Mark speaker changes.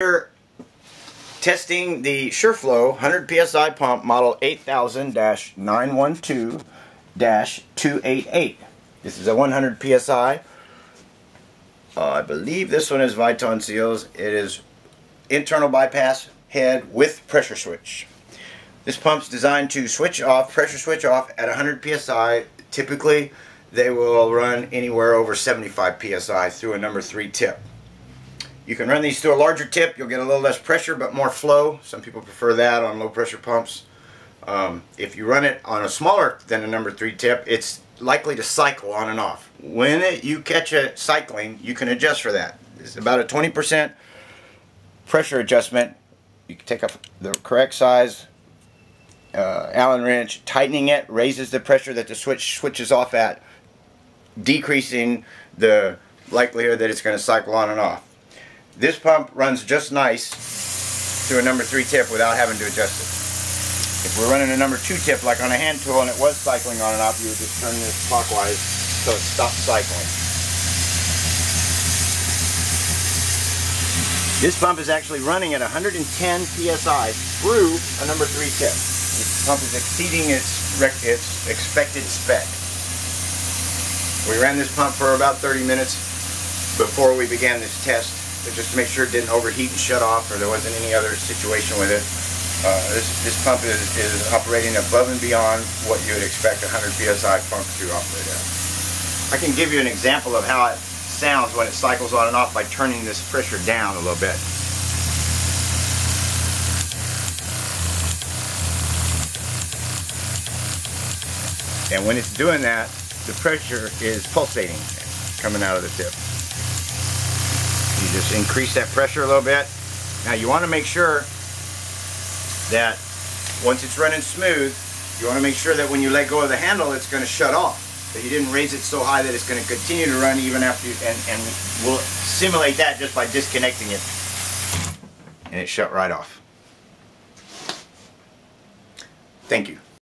Speaker 1: We're testing the Shurflo 100 PSI pump model 8000-912-288. This is a 100 PSI. Uh, I believe this one is Viton seals. It is internal bypass head with pressure switch. This pump's designed to switch off, pressure switch off at 100 PSI. Typically, they will run anywhere over 75 PSI through a number 3 tip. You can run these through a larger tip. You'll get a little less pressure but more flow. Some people prefer that on low pressure pumps. Um, if you run it on a smaller than a number 3 tip, it's likely to cycle on and off. When it, you catch it cycling, you can adjust for that. It's about a 20% pressure adjustment. You can take up the correct size uh, Allen wrench, tightening it raises the pressure that the switch switches off at, decreasing the likelihood that it's going to cycle on and off. This pump runs just nice through a number 3 tip without having to adjust it. If we're running a number 2 tip like on a hand tool and it was cycling on and off, you would just turn this clockwise so it stops cycling. This pump is actually running at 110 psi through a number 3 tip. This pump is exceeding its, its expected spec. We ran this pump for about 30 minutes before we began this test just to make sure it didn't overheat and shut off or there wasn't any other situation with it. Uh, this, this pump is, is operating above and beyond what you would expect a 100 psi pump to operate at. I can give you an example of how it sounds when it cycles on and off by turning this pressure down a little bit. And when it's doing that, the pressure is pulsating coming out of the tip. You just increase that pressure a little bit. Now you want to make sure that once it's running smooth, you want to make sure that when you let go of the handle, it's going to shut off. That you didn't raise it so high that it's going to continue to run even after you, and, and we'll simulate that just by disconnecting it. And it shut right off. Thank you.